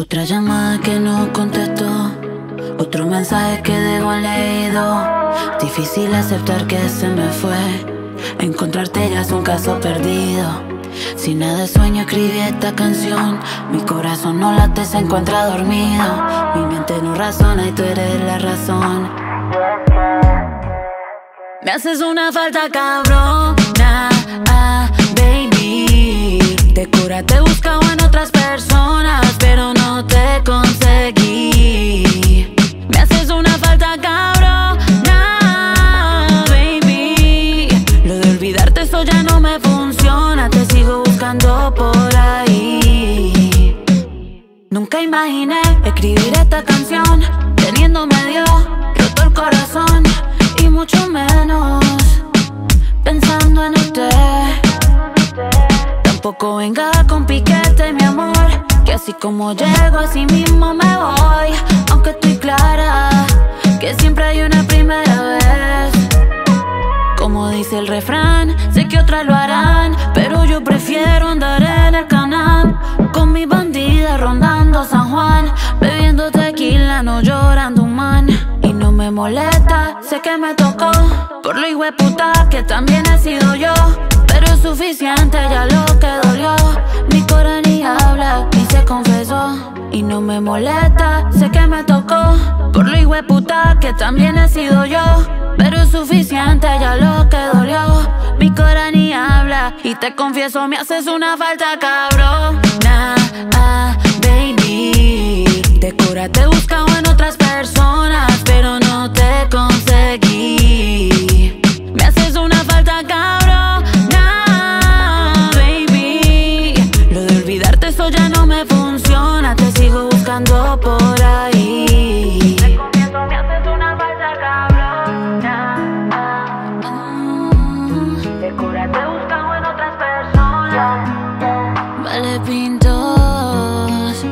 Otra llamada que no contestó. Otro mensaje que dejó leído. Difícil aceptar que se me fue. Encontrarte ya es un caso perdido. Si nada de sueño escribí esta canción. Mi corazón no late, se encuentra dormido. Mi mente no razona y tú eres la razón. Me haces una falta cabrona, Te te buscaba en otras personas, pero no te conseguí. Me haces una falta cabrona, baby. Lo de olvidarte, eso ya no me funciona. Te sigo buscando por ahí. Nunca imaginé escribir esta canción, teniendo medio roto el corazón y mucho menos Tampoco venga con piquete, mi amor, que así como llego, así mismo me voy. Aunque estoy clara que siempre hay una primera vez. Como dice el refrán, sé que otras lo harán, pero yo prefiero andar en el canal con mi bandida rondando San Juan, bebiendo tequila, no llorando un man. Y no me molesta, sé que me tocó por lo puta que también he sido yo, pero es suficiente ya lo y no me molesta. Sé que me tocó por lo hijo puta que también he sido yo. Pero es suficiente ya lo que dolió. Mi cora ni habla y te confieso, me haces una falta, cabrón. Nah, ah, baby. De cura te buscaba en otras personas, pero no te conseguí. Me haces una falta, cabrón. Nah, baby. Lo de olvidarte, eso ya no me funciona. been dos.